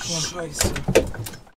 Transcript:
Consegue sim.